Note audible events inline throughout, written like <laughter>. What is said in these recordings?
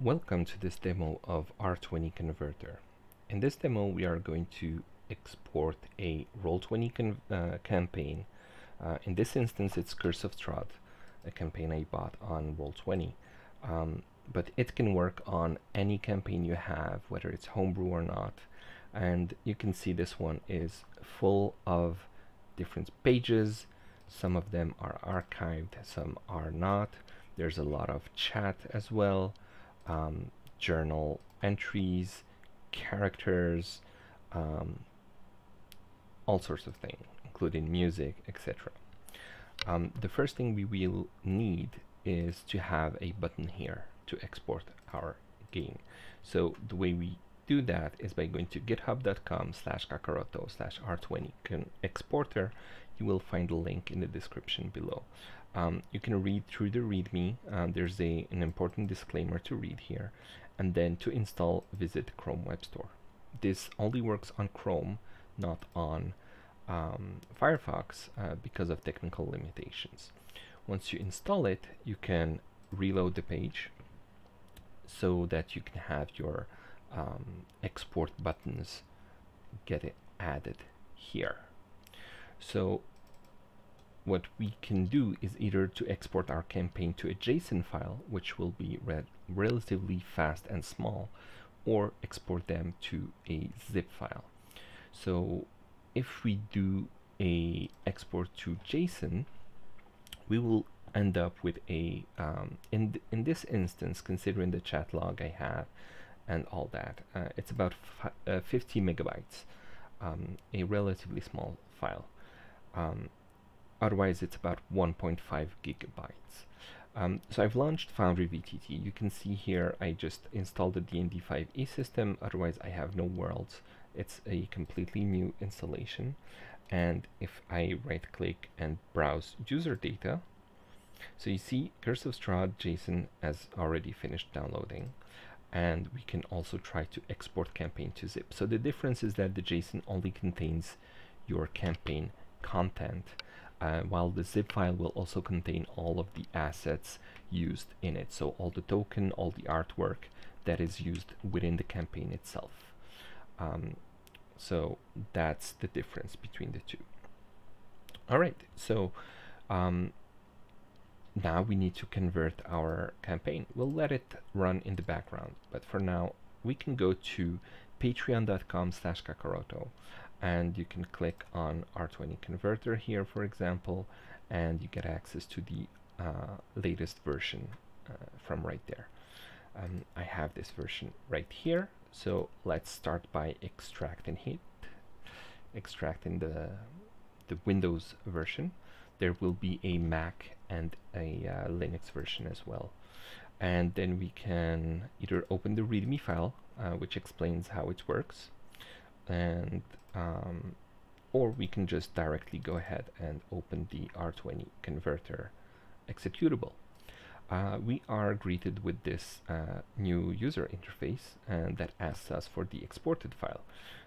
Welcome to this demo of R20 Converter. In this demo we are going to export a Roll20 uh, campaign. Uh, in this instance it's Curse of Strahd, a campaign I bought on Roll20. Um, but it can work on any campaign you have, whether it's homebrew or not. And you can see this one is full of different pages. Some of them are archived, some are not. There's a lot of chat as well um, journal entries, characters, um, all sorts of things, including music, etc. Um, the first thing we will need is to have a button here to export our game. So the way we do that is by going to github.com slash kakaroto slash r20 exporter. You will find the link in the description below. Um, you can read through the README. Um, there's a, an important disclaimer to read here. And then to install, visit Chrome Web Store. This only works on Chrome, not on um, Firefox uh, because of technical limitations. Once you install it, you can reload the page so that you can have your um, export buttons get it added here. So what we can do is either to export our campaign to a JSON file, which will be read relatively fast and small, or export them to a zip file. So if we do a export to JSON, we will end up with a, um, in, th in this instance, considering the chat log I have and all that, uh, it's about uh, 50 megabytes, um, a relatively small file. Um, otherwise it's about 1.5 gigabytes. Um, so I've launched Foundry VTT. You can see here I just installed the DND5E system, otherwise I have no worlds. It's a completely new installation. And if I right click and browse user data, so you see Curse of Strahd JSON has already finished downloading and we can also try to export campaign to zip. So the difference is that the JSON only contains your campaign content uh, while the zip file will also contain all of the assets used in it. So all the token, all the artwork that is used within the campaign itself. Um, so that's the difference between the two. All right, so um, now we need to convert our campaign. We'll let it run in the background, but for now we can go to patreon.com slash kakaroto and you can click on R20 converter here for example and you get access to the uh, latest version uh, from right there. Um, I have this version right here so let's start by extracting it extracting the the Windows version there will be a Mac and a uh, Linux version as well and then we can either open the readme file uh, which explains how it works and um, or we can just directly go ahead and open the R20 converter executable. Uh, we are greeted with this uh, new user interface and that asks us for the exported file.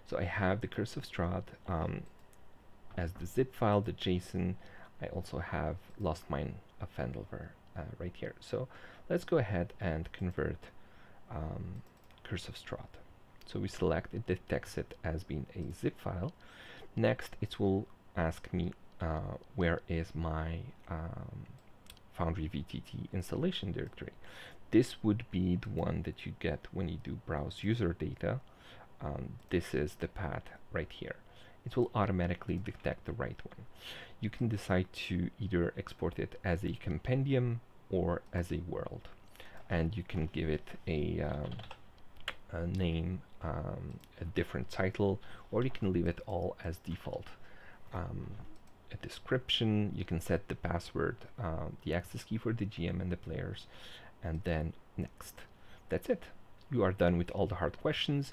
So I have the Curse of Strahd um, as the zip file, the JSON. I also have Lost Mine of Phandelver uh, right here. So let's go ahead and convert um, Curse of Strahd. So we select it detects it as being a zip file. Next, it will ask me uh, where is my um, Foundry VTT installation directory. This would be the one that you get when you do browse user data. Um, this is the path right here. It will automatically detect the right one. You can decide to either export it as a compendium or as a world. And you can give it a, um, name um, a different title or you can leave it all as default. Um, a description, you can set the password, uh, the access key for the GM and the players, and then next. That's it. You are done with all the hard questions,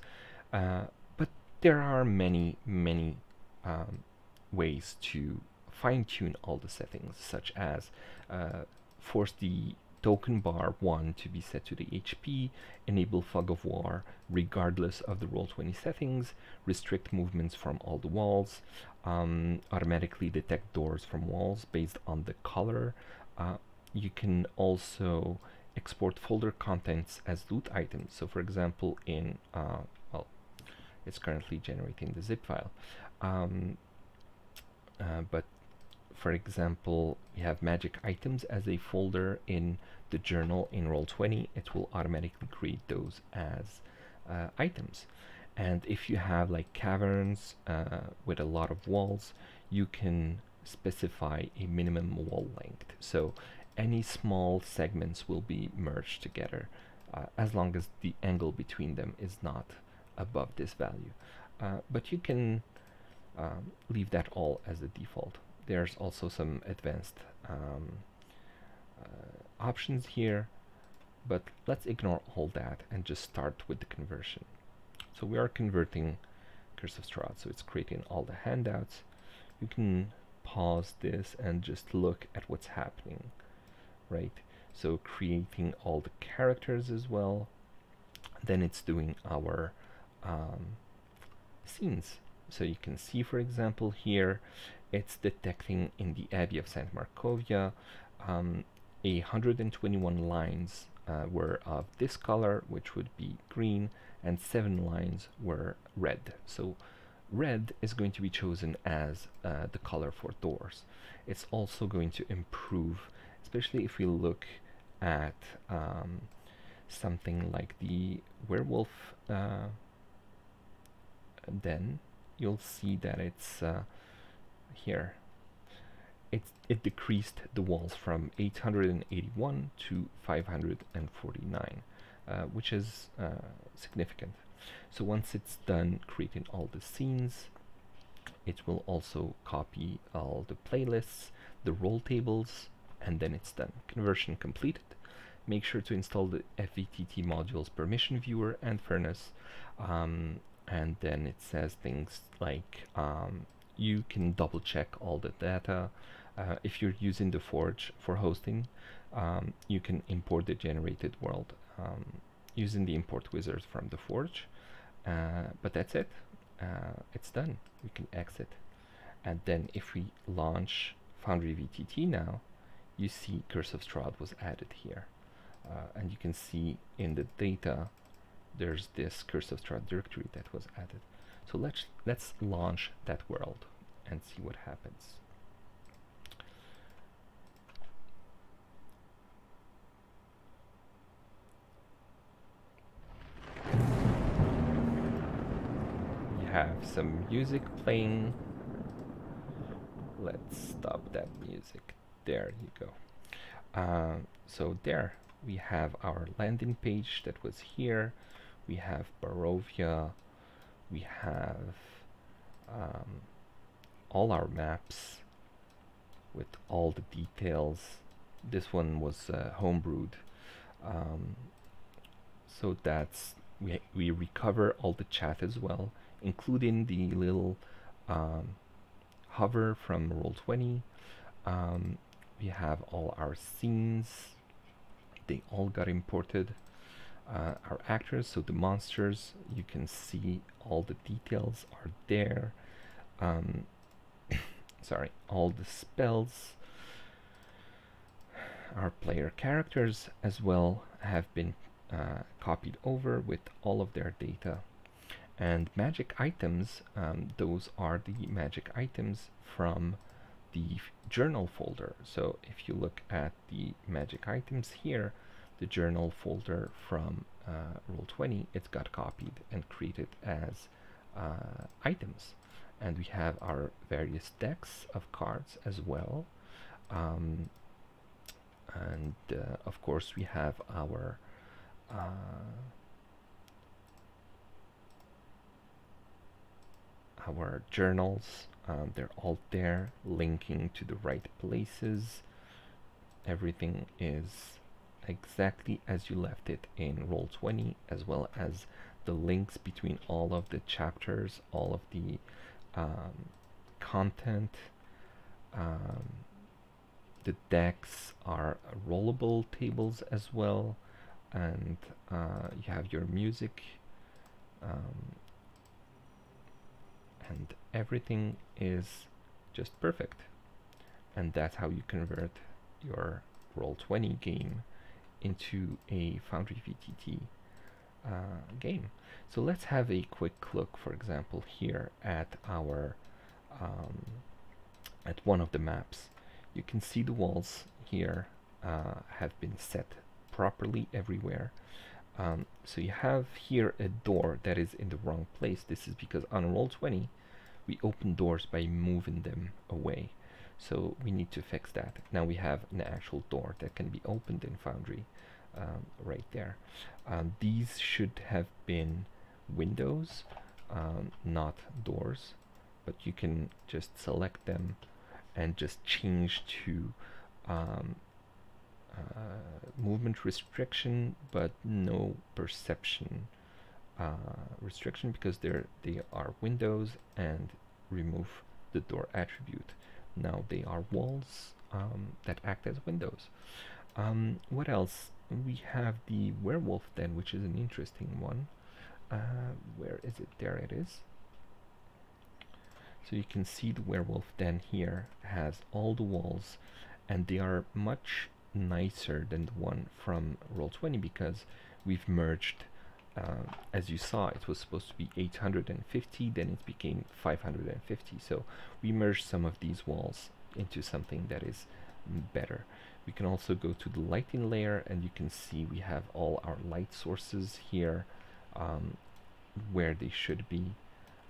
uh, but there are many, many um, ways to fine-tune all the settings, such as uh, force the token bar 1 to be set to the HP, enable fog of war regardless of the roll20 settings, restrict movements from all the walls, um, automatically detect doors from walls based on the color. Uh, you can also export folder contents as loot items. So for example, in, uh, well, it's currently generating the zip file. Um, uh, but for example, we have magic items as a folder in the journal in Roll20. It will automatically create those as uh, items. And if you have like caverns uh, with a lot of walls, you can specify a minimum wall length. So any small segments will be merged together uh, as long as the angle between them is not above this value. Uh, but you can um, leave that all as a default. There's also some advanced um, uh, options here, but let's ignore all that and just start with the conversion. So we are converting Curse of Strahd, so it's creating all the handouts. You can pause this and just look at what's happening, right? So creating all the characters as well. Then it's doing our um, scenes. So you can see, for example, here, it's detecting in the Abbey of St. Markovia um, 121 lines uh, were of this color, which would be green, and seven lines were red. So red is going to be chosen as uh, the color for doors. It's also going to improve, especially if we look at um, something like the werewolf uh, den, you'll see that it's uh, here. It, it decreased the walls from 881 to 549, uh, which is uh, significant. So once it's done creating all the scenes, it will also copy all the playlists, the roll tables, and then it's done. Conversion completed. Make sure to install the FVTT modules permission viewer and furnace. Um, and then it says things like um, you can double check all the data. Uh, if you're using the Forge for hosting, um, you can import the generated world um, using the import wizard from the Forge. Uh, but that's it. Uh, it's done. We can exit. And then if we launch Foundry VTT now, you see Curse of Strahd was added here. Uh, and you can see in the data, there's this Curse of Strahd directory that was added. So let's, let's launch that world and see what happens. You have some music playing. Let's stop that music. There you go. Uh, so there we have our landing page that was here. We have Barovia. We have um, all our maps with all the details. This one was uh, homebrewed. Um, so that's we, we recover all the chat as well including the little um, hover from Roll20. Um, we have all our scenes. They all got imported. Uh, our actors, so the monsters, you can see all the details are there. Um, <coughs> sorry, all the spells. Our player characters as well have been uh, copied over with all of their data and magic items, um, those are the magic items from the journal folder. So if you look at the magic items here, the journal folder from uh, Roll20, it's got copied and created as uh, items. And we have our various decks of cards as well. Um, and uh, of course we have our our journals. Um, they're all there, linking to the right places. Everything is exactly as you left it in Roll20, as well as the links between all of the chapters, all of the um, content. Um, the decks are rollable tables as well, and uh, you have your music um, and everything is just perfect and that's how you convert your roll 20 game into a Foundry VTT uh, game. So let's have a quick look, for example, here at our um, at one of the maps. You can see the walls here uh, have been set properly everywhere. Um, so you have here a door that is in the wrong place. This is because on Roll20 we open doors by moving them away. So we need to fix that. Now we have an actual door that can be opened in Foundry um, right there. Um, these should have been windows, um, not doors, but you can just select them and just change to um, uh, movement restriction, but no perception uh, restriction because they're they are windows and remove the door attribute. Now they are walls um, that act as windows. Um, what else? We have the werewolf den, which is an interesting one. Uh, where is it? There it is. So you can see the werewolf den here has all the walls and they are much nicer than the one from Roll20 because we've merged uh, as you saw it was supposed to be 850 then it became 550 so we merged some of these walls into something that is better. We can also go to the lighting layer and you can see we have all our light sources here um, where they should be.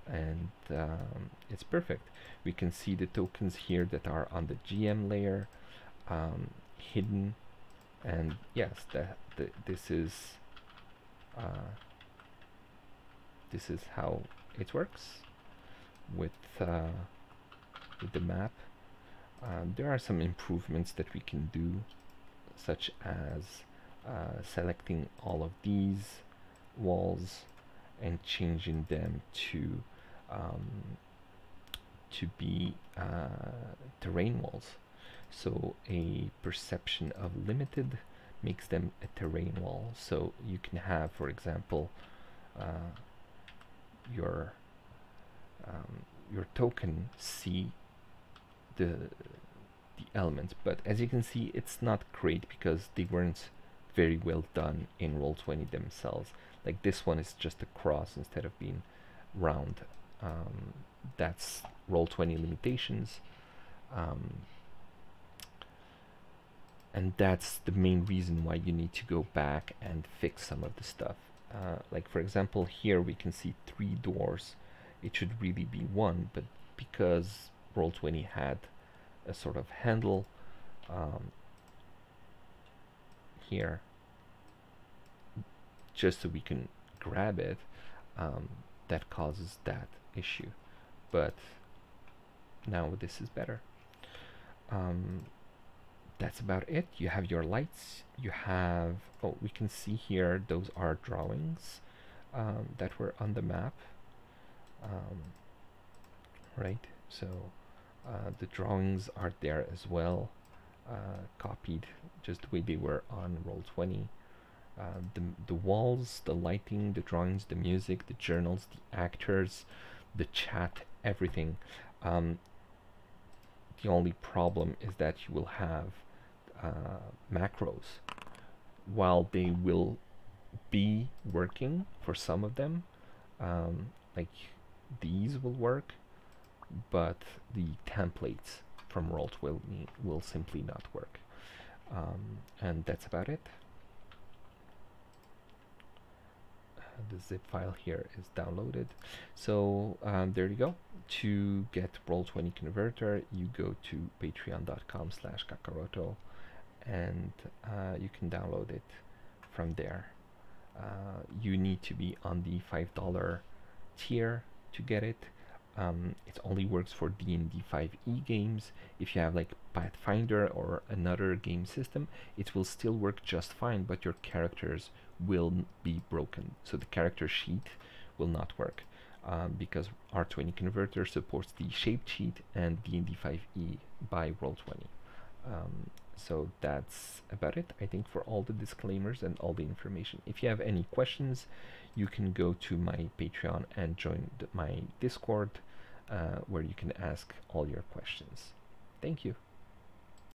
And um, it's perfect. We can see the tokens here that are on the GM layer um, hidden. And yes that th this is uh, this is how it works with uh, with the map. Um, there are some improvements that we can do such as uh, selecting all of these walls and changing them to um, to be uh, terrain walls. So a perception of limited makes them a terrain wall. So you can have, for example, uh, your um, your token see the the elements, but as you can see, it's not great because they weren't very well done in Roll20 themselves. Like this one is just a cross instead of being round. Um, that's Roll20 limitations. Um, and that's the main reason why you need to go back and fix some of the stuff. Uh, like for example here we can see three doors. It should really be one but because roll20 had a sort of handle um, here just so we can grab it um, that causes that issue. But now this is better. Um, that's about it. You have your lights. You have oh we can see here those are drawings um, that were on the map. Um, right so uh, the drawings are there as well uh, copied just the way they were on roll20 uh, the, the walls the lighting the drawings the music the journals the actors the chat everything. Um, the only problem is that you will have uh, macros while they will be working for some of them. Um, like these will work but the templates from Rolt will will simply not work. Um, and that's about it. Uh, the zip file here is downloaded. So um, there you go. To get roll20 converter you go to patreon.com slash kakaroto and uh, you can download it from there. Uh, you need to be on the $5 tier to get it. Um, it only works for D&D 5e games. If you have like Pathfinder or another game system, it will still work just fine, but your characters will be broken. So the character sheet will not work um, because R20 Converter supports the Shaped sheet and D&D 5e by Roll20. Um, so that's about it I think for all the disclaimers and all the information. If you have any questions you can go to my patreon and join my discord uh, where you can ask all your questions. Thank you